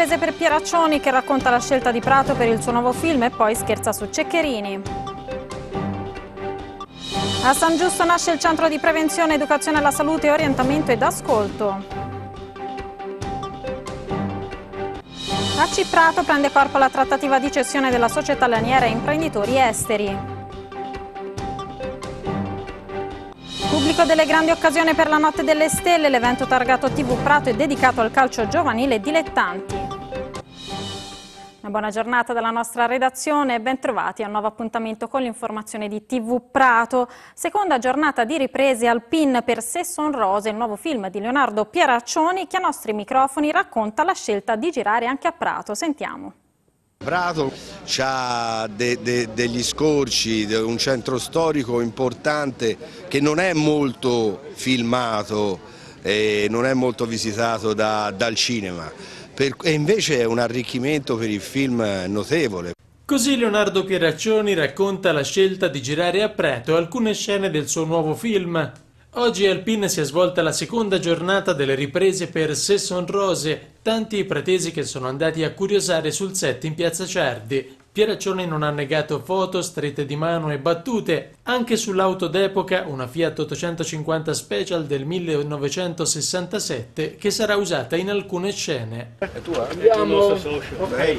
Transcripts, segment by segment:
Riprese per Pieraccioni che racconta la scelta di Prato per il suo nuovo film e poi scherza su Ceccherini. A San Giusto nasce il centro di prevenzione, educazione alla salute, orientamento ed ascolto. A Ciprato prende corpo la trattativa di cessione della società laniera a imprenditori esteri. Pubblico delle grandi occasioni per la Notte delle Stelle, l'evento targato TV Prato è dedicato al calcio giovanile e dilettanti. Una buona giornata dalla nostra redazione e ben trovati a un nuovo appuntamento con l'informazione di TV Prato. Seconda giornata di riprese al PIN per Sesson Rose, il nuovo film di Leonardo Pieraccioni che a nostri microfoni racconta la scelta di girare anche a Prato. Sentiamo. Prato ha de, de, degli scorci, un centro storico importante che non è molto filmato e non è molto visitato da, dal cinema per, e invece è un arricchimento per il film notevole. Così Leonardo Pieraccioni racconta la scelta di girare a Prato alcune scene del suo nuovo film. Oggi al PIN si è svolta la seconda giornata delle riprese per Sesson Rose, tanti i pretesi che sono andati a curiosare sul set in piazza Ciardi. Pieraccione non ha negato foto, strette di mano e battute. Anche sull'auto d'epoca, una Fiat 850 Special del 1967, che sarà usata in alcune scene. È tua? Andiamo. Cioè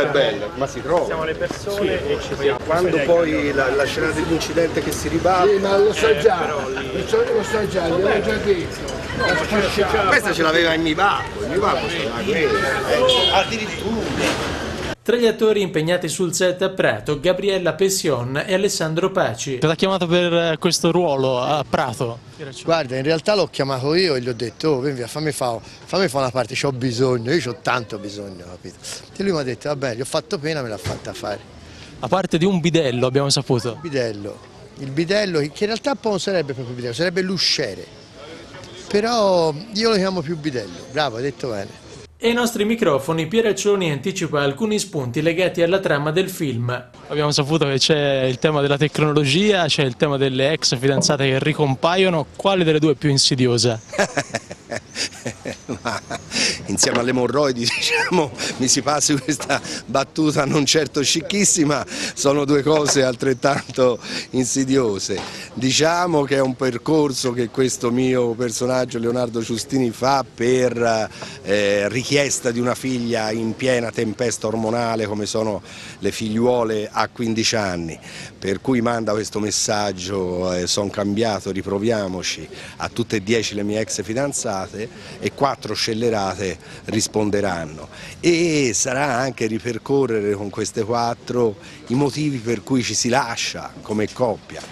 è bella, ma si trova. Siamo le persone sì, e ci siamo. Quando poi la, la scena dell'incidente che si ribalta. Sì, ma lo so già, lo so, lo so già, gliel'ho già detto. Questa ce l'aveva in mi babbo, il mio babbo ce l'aveva questa. Eh, addirittura. Tra gli attori impegnati sul set a Prato, Gabriella Pession e Alessandro Paci. Ti ha chiamato per questo ruolo a Prato? Guarda, in realtà l'ho chiamato io e gli ho detto, oh, vieni via, fammi fare fammi fa una parte, ho bisogno, io ho tanto bisogno, capito? E lui mi ha detto, vabbè, gli ho fatto pena, me l'ha fatta fare. A parte di un bidello, abbiamo saputo. Il bidello, il bidello, che in realtà poi non sarebbe proprio bidello, sarebbe l'usciere. Però io lo chiamo più bidello, bravo, hai detto bene. E ai nostri microfoni Pieraccioni anticipa alcuni spunti legati alla trama del film. Abbiamo saputo che c'è il tema della tecnologia, c'è il tema delle ex fidanzate che ricompaiono, quale delle due è più insidiosa? Insieme alle morroidi diciamo, mi si passi questa battuta non certo scicchissima, sono due cose altrettanto insidiose. Diciamo che è un percorso che questo mio personaggio Leonardo Giustini fa per eh, richiesta di una figlia in piena tempesta ormonale come sono le figliuole a 15 anni, per cui manda questo messaggio, eh, sono cambiato, riproviamoci, a tutte e dieci le mie ex fidanzate e quattro scellerate risponderanno e sarà anche ripercorrere con queste quattro i motivi per cui ci si lascia come coppia.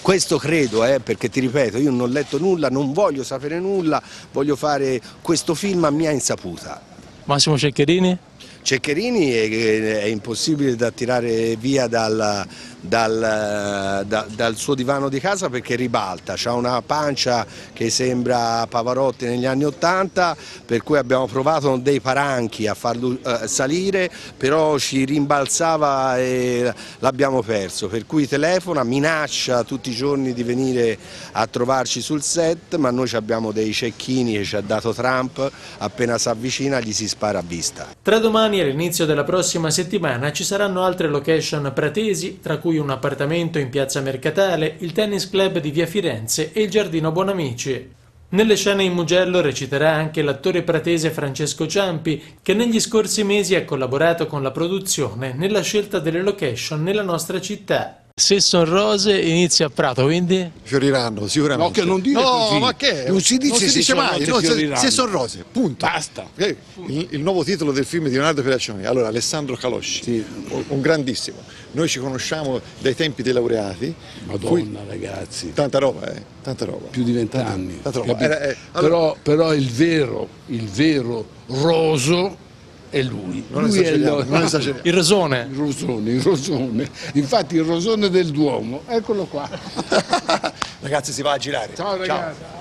Questo credo, eh, perché ti ripeto, io non ho letto nulla, non voglio sapere nulla, voglio fare questo film a mia insaputa. Massimo Ceccherini? Ceccherini è, è impossibile da tirare via dal, dal, da, dal, suo divano di casa perché ribalta, ha una pancia che sembra Pavarotti negli anni Ottanta, per cui abbiamo provato dei paranchi a farlo eh, salire, però ci rimbalzava e l'abbiamo perso, per cui telefona, minaccia tutti i giorni di venire a trovarci sul set, ma noi abbiamo dei cecchini che ci ha dato Trump, appena si avvicina gli si spara a vista. Tra domani e l'inizio della prossima settimana ci saranno altre location pratesi, tra cui cui un appartamento in piazza Mercatale, il tennis club di via Firenze e il giardino Buonamici. Nelle scene in Mugello reciterà anche l'attore pratese Francesco Ciampi, che negli scorsi mesi ha collaborato con la produzione nella scelta delle location nella nostra città. Se sono rose inizia a Prato, quindi? Fioriranno, sicuramente. No, che non dire no, così. ma che? Non si dice, non si dice mai, no, se, se sono rose, punto. Basta. Eh, il, il, nuovo titolo del film di Leonardo Pieraccioni, allora Alessandro Calosci, sì. un, grandissimo. Noi ci conosciamo dai tempi dei laureati. Madonna cui, ragazzi. Tanta roba, eh, tanta roba. Più di vent'anni. Era, eh, allora, però, però il vero, il vero roso è lui. Non lui è lo... non il rosone. Il rosone, il rosone. Infatti il rosone del Duomo, eccolo qua. ragazzi si va a girare. Ciao ragazzi. Ciao.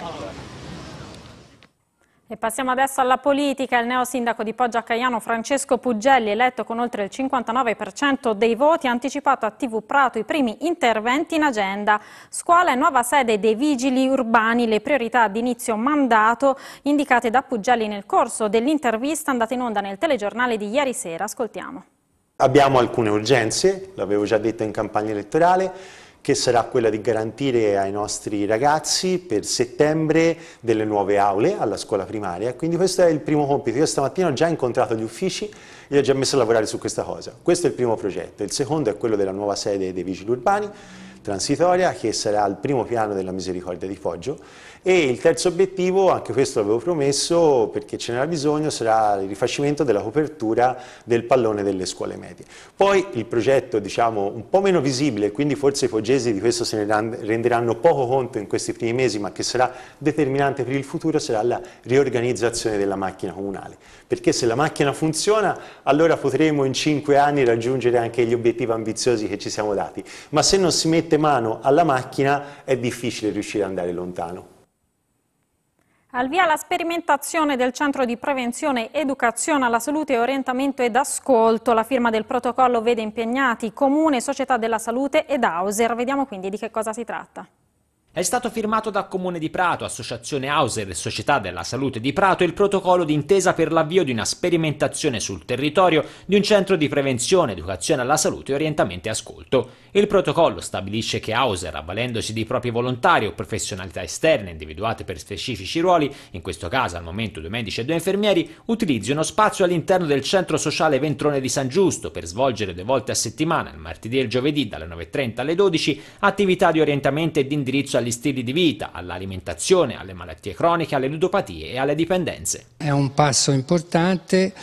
E passiamo adesso alla politica. Il neosindaco di Poggio a Caiano Francesco Puggelli, eletto con oltre il 59% dei voti, ha anticipato a TV Prato i primi interventi in agenda. Scuola e nuova sede dei vigili urbani, le priorità di inizio mandato indicate da Puggelli nel corso dell'intervista andata in onda nel telegiornale di ieri sera. Ascoltiamo. Abbiamo alcune urgenze, l'avevo già detto in campagna elettorale, che sarà quella di garantire ai nostri ragazzi per settembre delle nuove aule alla scuola primaria. Quindi questo è il primo compito. Io stamattina ho già incontrato gli uffici e ho già messo a lavorare su questa cosa. Questo è il primo progetto. Il secondo è quello della nuova sede dei vigili urbani transitoria che sarà al primo piano della misericordia di Poggio e il terzo obiettivo, anche questo l'avevo promesso perché ce n'era bisogno, sarà il rifacimento della copertura del pallone delle scuole medie. Poi il progetto diciamo un po' meno visibile, quindi forse i poggesi di questo se ne renderanno poco conto in questi primi mesi, ma che sarà determinante per il futuro, sarà la riorganizzazione della macchina comunale. Perché se la macchina funziona, allora potremo in cinque anni raggiungere anche gli obiettivi ambiziosi che ci siamo dati, ma se non si mette mano alla macchina è difficile riuscire ad andare lontano. Al via la sperimentazione del centro di prevenzione, educazione alla salute, orientamento ed ascolto. La firma del protocollo vede impegnati Comune, Società della Salute ed Auser. Vediamo quindi di che cosa si tratta. È stato firmato da Comune di Prato, Associazione Auser e Società della Salute di Prato il protocollo d'intesa per l'avvio di una sperimentazione sul territorio di un centro di prevenzione, educazione alla salute, orientamento e ascolto. Il protocollo stabilisce che Auser, avvalendosi di propri volontari o professionalità esterne individuate per specifici ruoli, in questo caso al momento due medici e due infermieri, utilizzi uno spazio all'interno del centro sociale Ventrone di San Giusto per svolgere due volte a settimana, il martedì e il giovedì dalle 9.30 alle 12, attività di orientamento e di indirizzo agli stili di vita, all'alimentazione, alle malattie croniche, alle ludopatie e alle dipendenze. È un passo importante.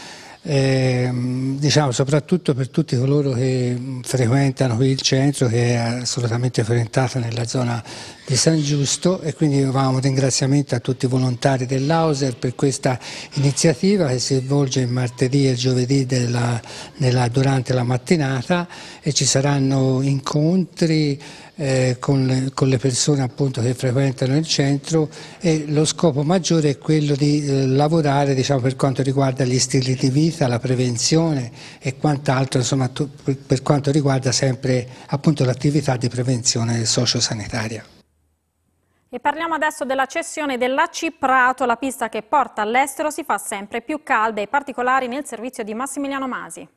Eh, diciamo soprattutto per tutti coloro che frequentano qui il centro che è assolutamente frequentato nella zona di San Giusto e quindi avevamo un ringraziamento a tutti i volontari dell'Auser per questa iniziativa che si svolge il martedì e il giovedì della, nella, durante la mattinata e ci saranno incontri eh, con, con, le persone appunto che frequentano il centro e lo scopo maggiore è quello di eh, lavorare diciamo, per quanto riguarda gli stili di vita, la prevenzione e quant'altro insomma, per quanto riguarda sempre l'attività di prevenzione sociosanitaria. E parliamo adesso della cessione dell'AC Prato, la pista che porta all'estero si fa sempre più calda e particolari nel servizio di Massimiliano Masi.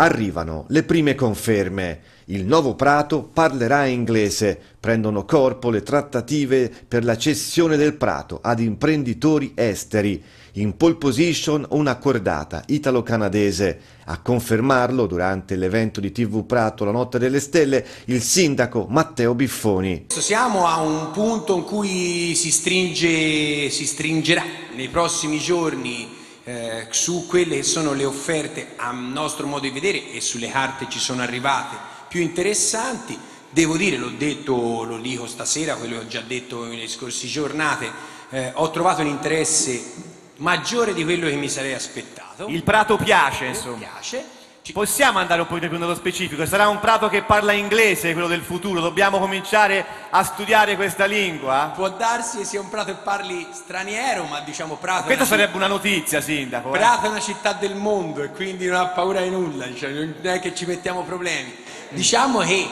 Arrivano le prime conferme. Il nuovo Prato parlerà inglese. Prendono corpo le trattative per la cessione del Prato ad imprenditori esteri. In pole position una cordata italo-canadese. A confermarlo durante l'evento di TV Prato La Notte delle Stelle il sindaco Matteo Biffoni. Siamo a un punto in cui si, stringe, si stringerà nei prossimi giorni eh, su quelle che sono le offerte a nostro modo di vedere e sulle carte ci sono arrivate più interessanti. Devo dire, l'ho detto, lo dico stasera, quello che ho già detto nelle scorse giornate, eh, ho trovato un interesse maggiore di quello che mi sarei aspettato. Il prato piace, insomma. Piace Possiamo andare un po' più nello specifico? Sarà un prato che parla inglese, quello del futuro? Dobbiamo cominciare a studiare questa lingua? Può darsi che sia un prato che parli straniero, ma diciamo prato... Questa una sarebbe una notizia, sindaco. Eh. Prato eh? è una città del mondo e quindi non ha paura di nulla, cioè non è che ci mettiamo problemi. Diciamo che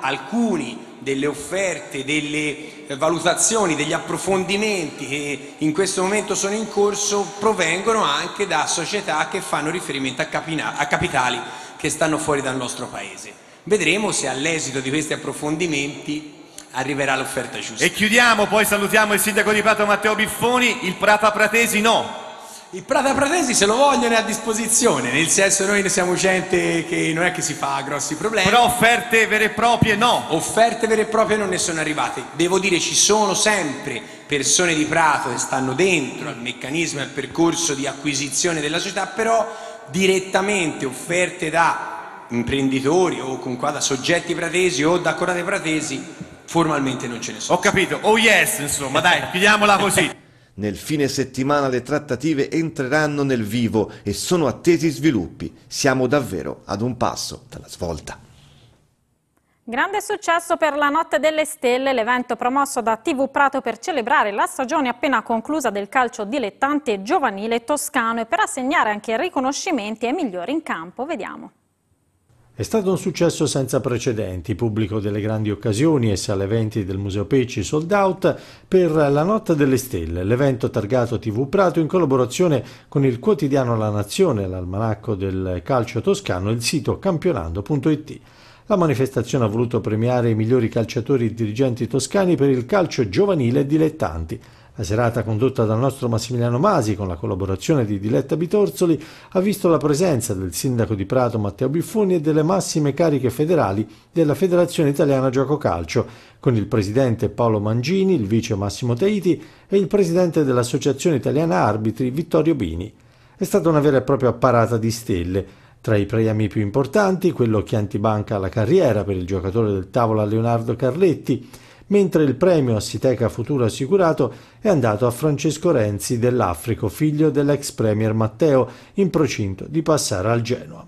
alcuni delle offerte, delle valutazioni, degli approfondimenti che in questo momento sono in corso provengono anche da società che fanno riferimento a, capitali che stanno fuori dal nostro paese. Vedremo se all'esito di questi approfondimenti arriverà l'offerta giusta. E chiudiamo, poi salutiamo il sindaco di Prato Matteo Biffoni, il Prata Pratesi no. Il Prata Pratesi se lo vogliono è a disposizione, nel senso noi siamo gente che non è che si fa grossi problemi. Però offerte vere e proprie no. Offerte vere e proprie non ne sono arrivate. Devo dire ci sono sempre persone di Prato che stanno dentro al meccanismo e al percorso di acquisizione della società, però direttamente offerte da imprenditori o comunque da soggetti pratesi o da corate pratesi formalmente non ce ne sono. Ho capito, oh yes insomma, dai, chiudiamola così. Nel fine settimana le trattative entreranno nel vivo e sono attesi sviluppi. Siamo davvero ad un passo dalla svolta. Grande successo per la Notte delle Stelle, l'evento promosso da TV Prato per celebrare la stagione appena conclusa del calcio dilettante giovanile toscano e per assegnare anche riconoscimenti ai migliori in campo. Vediamo. È stato un successo senza precedenti, pubblico delle grandi occasioni e sale eventi del Museo Pecci sold out per la Notte delle Stelle, l'evento targato TV Prato in collaborazione con il quotidiano La Nazione, l'almanacco del calcio toscano e il sito campionando.it. La manifestazione ha voluto premiare i migliori calciatori e dirigenti toscani per il calcio giovanile e dilettanti. La serata condotta dal nostro Massimiliano Masi con la collaborazione di Diletta Bitorzoli ha visto la presenza del sindaco di Prato Matteo Biffoni e delle massime cariche federali della Federazione Italiana Gioco Calcio, con il presidente Paolo Mangini, il vice Massimo Teiti e il presidente dell'Associazione Italiana Arbitri Vittorio Bini. È stata una vera e propria parata di stelle tra i premi più importanti, quello che antibanca alla carriera per il giocatore del tavolo Leonardo Carletti, mentre il premio Assiteca Futuro Assicurato è andato a Francesco Renzi dell'Africo, figlio dell'ex premier Matteo, in procinto di passare al Genoa.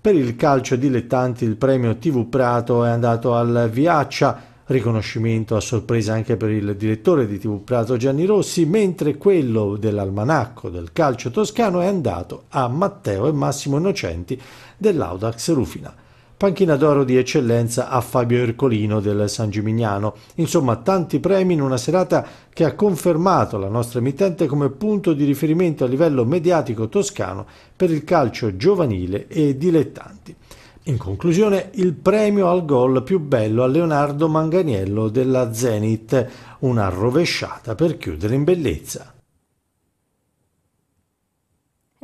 Per il calcio dilettanti il premio TV Prato è andato al Viaccia, riconoscimento a sorpresa anche per il direttore di TV Prato Gianni Rossi, mentre quello dell'almanacco del calcio toscano è andato a Matteo e Massimo Innocenti dell'Audax Rufina. Panchina d'oro di eccellenza a Fabio Ercolino del San Gimignano. Insomma, tanti premi in una serata che ha confermato la nostra emittente come punto di riferimento a livello mediatico toscano per il calcio giovanile e dilettanti. In conclusione, il premio al gol più bello a Leonardo Manganiello della Zenit, una rovesciata per chiudere in bellezza.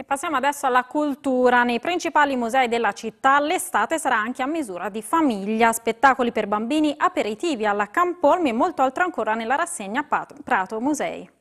E passiamo adesso alla cultura. Nei principali musei della città l'estate sarà anche a misura di famiglia, spettacoli per bambini, aperitivi alla Campolmi e molto altro ancora nella rassegna Prato Musei.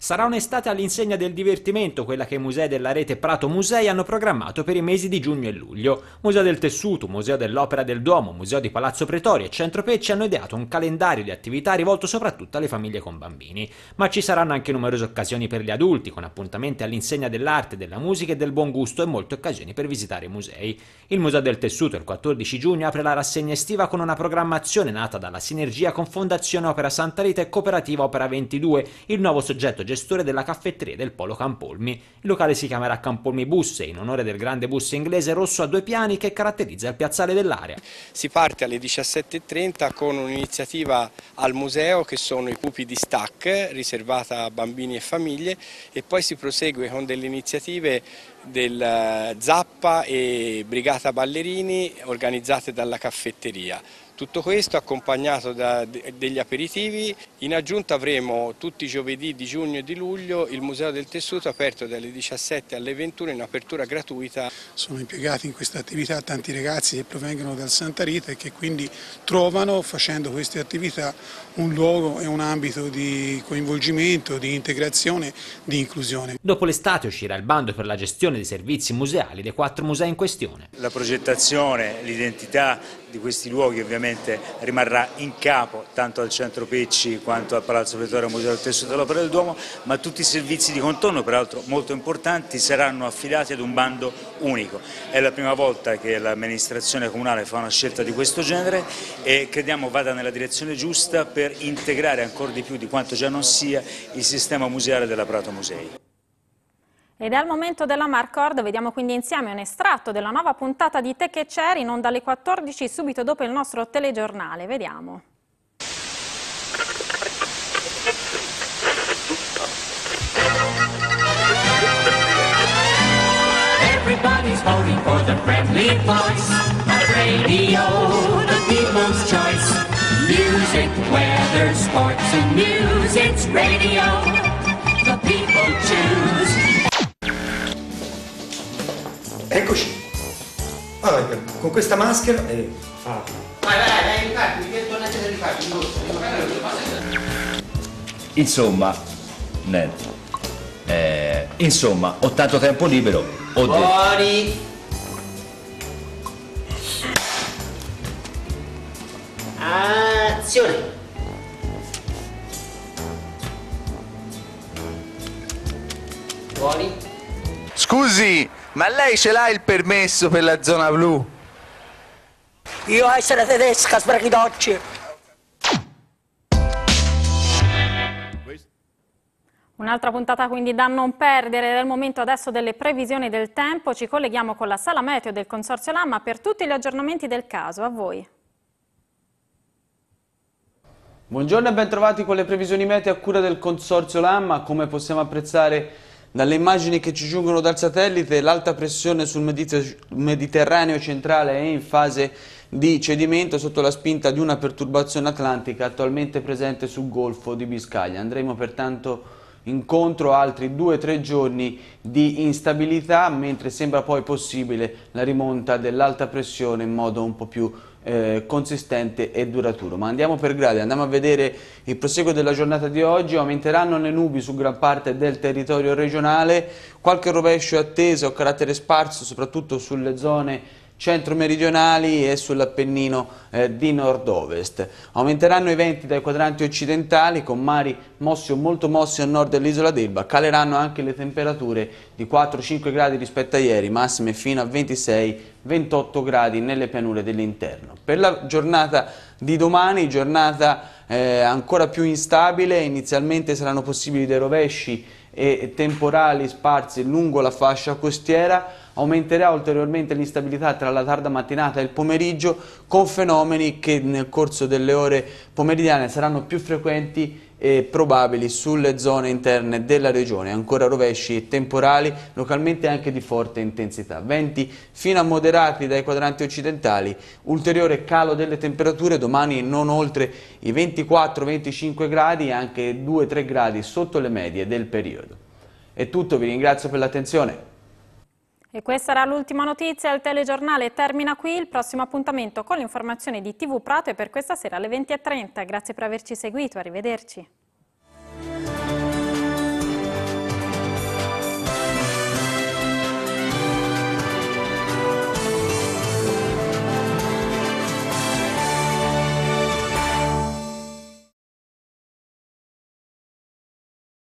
Sarà un'estate all'insegna del divertimento, quella che i musei della rete Prato Musei hanno programmato per i mesi di giugno e luglio. Museo del Tessuto, Museo dell'Opera del Duomo, Museo di Palazzo Pretorio e Centro Pecci hanno ideato un calendario di attività rivolto soprattutto alle famiglie con bambini. Ma ci saranno anche numerose occasioni per gli adulti, con appuntamenti all'insegna dell'arte, della musica e del buon gusto e molte occasioni per visitare i musei. Il Museo del Tessuto il 14 giugno apre la rassegna estiva con una programmazione nata dalla sinergia con Fondazione Opera Santa Rita e Cooperativa Opera 22, il nuovo soggetto gestore della caffetteria del Polo Campolmi. Il locale si chiamerà Campolmi Busse, in onore del grande bus inglese rosso a due piani che caratterizza il piazzale dell'area. Si parte alle 17.30 con un'iniziativa al museo che sono i pupi di stack, riservata a bambini e famiglie, e poi si prosegue con delle iniziative del eh, Zappa e Brigata Ballerini organizzate dalla caffetteria. Tutto questo accompagnato da degli aperitivi, in aggiunta avremo tutti i giovedì di giugno e di luglio il Museo del Tessuto aperto dalle 17 alle 21 in apertura gratuita. Sono impiegati in questa attività tanti ragazzi che provengono dal Santa Rita e che quindi trovano facendo queste attività un luogo e un ambito di coinvolgimento, di integrazione, di inclusione. Dopo l'estate uscirà il bando per la gestione dei servizi museali dei quattro musei in questione. La progettazione, l'identità di questi luoghi ovviamente rimarrà in capo tanto al centro Pecci quanto al Palazzo Pretorio Museo del Tessuto dell'Opera del Duomo, ma tutti i servizi di contorno, peraltro molto importanti, saranno affidati ad un bando unico. È la prima volta che l'amministrazione comunale fa una scelta di questo genere e crediamo vada nella direzione giusta per integrare ancora di più di quanto già non sia il sistema museale della Prato Musei. Ed è al momento della Marcord, vediamo quindi insieme un estratto della nuova puntata di Te che c'eri, in onda alle 14 subito dopo il nostro telegiornale. Vediamo. Everybody's voting for the friendly voice of radio, the people's choice. Music, weather, sports and news, it's radio. Eccoci. Allora, con questa maschera... Eh, Vai, vai, vai, rifatti, che tornate da rifatti, Insomma, niente. Eh, insomma, ho tanto tempo libero. Ho. Fuori! Azione! Fuori! Scusi, ma lei ce l'ha il permesso per la zona blu? Io essere tedesca, sbrachidocci. Un'altra puntata quindi da non perdere, è il momento adesso delle previsioni del tempo, ci colleghiamo con la sala meteo del Consorzio Lamma per tutti gli aggiornamenti del caso, a voi. Buongiorno e bentrovati con le previsioni meteo a cura del Consorzio Lamma, come possiamo apprezzare dalle immagini che ci giungono dal satellite l'alta pressione sul Mediterraneo centrale è in fase di cedimento sotto la spinta di una perturbazione atlantica attualmente presente sul Golfo di Biscaglia. Andremo pertanto incontro altri due o tre giorni di instabilità mentre sembra poi possibile la rimonta dell'alta pressione in modo un po' più eh, consistente e duraturo. Ma andiamo per gradi, andiamo a vedere il proseguo della giornata di oggi, aumenteranno le nubi su gran parte del territorio regionale, qualche rovescio atteso a carattere sparso soprattutto sulle zone centro-meridionali e sull'Appennino eh, di nord-ovest. Aumenteranno i venti dai quadranti occidentali con mari mossi o molto mossi a nord dell'isola d'Elba, caleranno anche le temperature di 4-5 gradi rispetto a ieri, massime fino a 26-28 gradi nelle pianure dell'interno. Per la giornata di domani, giornata eh, ancora più instabile, inizialmente saranno possibili dei rovesci e temporali sparsi lungo la fascia costiera, aumenterà ulteriormente l'instabilità tra la tarda mattinata e il pomeriggio con fenomeni che nel corso delle ore pomeridiane saranno più frequenti e probabili sulle zone interne della regione, ancora rovesci e temporali, localmente anche di forte intensità. Venti fino a moderati dai quadranti occidentali, ulteriore calo delle temperature, domani non oltre i 24-25 gradi anche 2-3 gradi sotto le medie del periodo. È tutto, vi ringrazio per l'attenzione. E questa era l'ultima notizia, il telegiornale termina qui, il prossimo appuntamento con le informazioni di TV Prato è per questa sera alle 20.30. Grazie per averci seguito, arrivederci.